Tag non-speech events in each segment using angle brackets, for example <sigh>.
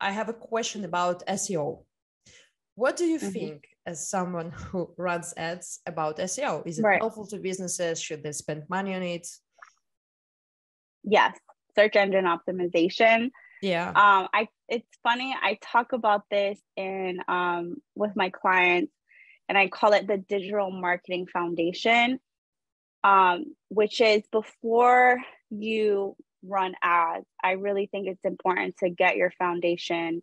I have a question about SEO. What do you Mhm. think, as someone who <laughs> runs ads, about SEO? Is it Right. helpful to businesses? Should they spend money on it? Yes, search engine optimization. Yeah. Um, I it's funny. I talk about this in um, with my clients, and I call it the digital marketing foundation, um, which is before you run ads. I really think it's important to get your foundation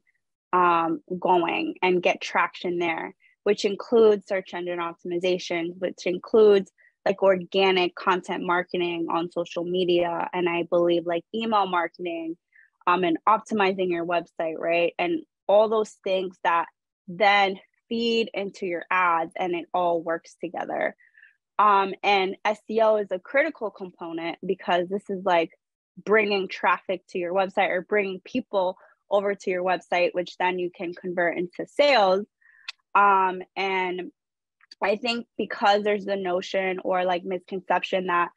um, going and get traction there, which includes search engine optimization, which includes like organic content marketing on social media, and I believe like email marketing um, and optimizing your website, right? And all those things that then feed into your ads and it all works together. Um, and SEO is a critical component because this is like bringing traffic to your website or bringing people over to your website, which then you can convert into sales. Um, and I think because there's the notion or like misconception that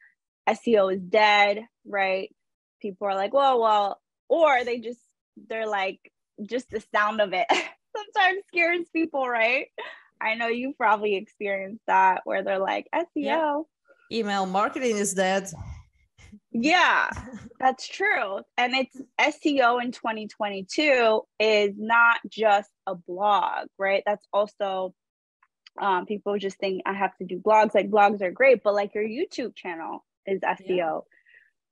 SEO is dead, right? People are like, well, well, or they just they're like just the sound of it <laughs> sometimes scares people right i know you probably experienced that where they're like seo Yeah. Email marketing is dead. Yeah <laughs> that's true and it's seo in 2022 is not just a blog right that's also um, people just think i have to do blogs like blogs are great but like your youtube channel is seo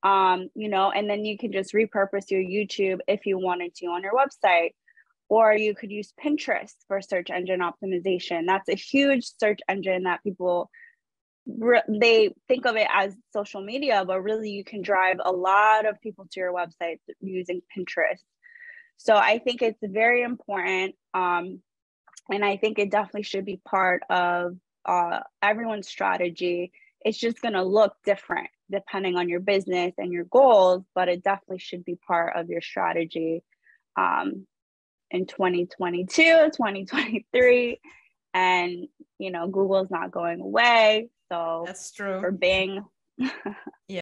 um, you know, and then you can just repurpose your YouTube if you wanted to on your website. Or you could use Pinterest for search engine optimization. That's a huge search engine that people re- they think of it as social media, but really you can drive a lot of people to your website using Pinterest. So I think it's very important, um, and I think it definitely should be part of uh, everyone's strategy. It's just going to look different depending on your business and your goals, but it definitely should be part of your strategy um, in 2022, 2023. And, you know, Google's not going away. So That's true. for Bing, <laughs> Yeah.